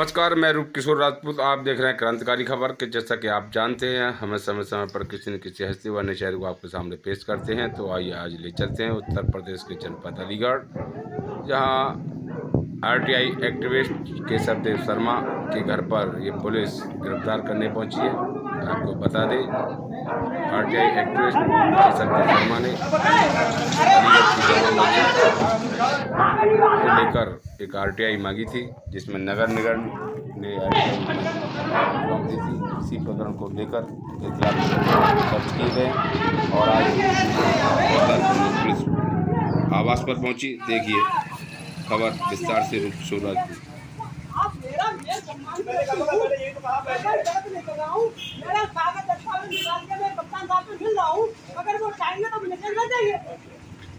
नमस्कार, मैं रूप किशोर राजपूत। आप देख रहे हैं क्रांतिकारी खबर के जैसा कि आप जानते हैं, हमें समय समय पर किसी न किसी हस्ती व नशहर को आपके सामने पेश करते हैं तो आइए आज ले चलते हैं उत्तर प्रदेश के जनपद अलीगढ़, जहाँ आरटीआई एक्टिविस्ट केशव देव शर्मा के घर पर ये पुलिस गिरफ़्तार करने पहुँची है। आपको बता दें, आरटीआई एक्टिविस्ट केशव देव शर्मा ने लेकर एक आरटीआई मांगी थी, जिसमें नगर निगम ने आरटीआई दी थी। इसी प्रकरण को लेकर के दर्ज किए गए और आज पुलिस आवास पर पहुँची। देखिए, खबर विस्तार से रूप सूरज अगर वो चाहेंगे तो निकल ना चाहिए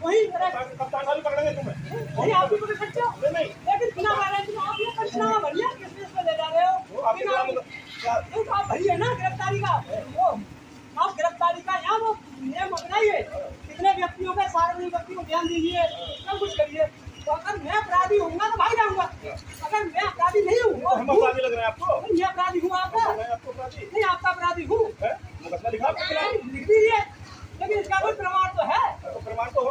वही कप्तान साहब पकड़ेंगे तुम्हें आप भी पकड़ सकते हो लेकिन बिना वारंट में आप ये पंचना भरिए किस केस पे ले जा रहे हो? बिना नहीं तो आप भरिए ना गिरफ्तारी का। वो आप गिरफ्तारी का यहाँ वो नियम अपनाइए कितने व्यक्तियों के सार्वजनिक व्यक्ति को ध्यान दीजिए। सब कुछ करिए। तो अगर मैं अपराधी हूँगा तो भाई जाऊँगा। अगर मैं अपराधी नहीं हूँ हम अपराधी लग रहे हैं आपको। मैं अपराधी हूँ आपका। नहीं आपका अपराधी हूँ। है? लिखा दीजिए। लेकिन इसका कोई प्रमाण तो है। तो प्रमाण तो दे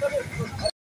Come on.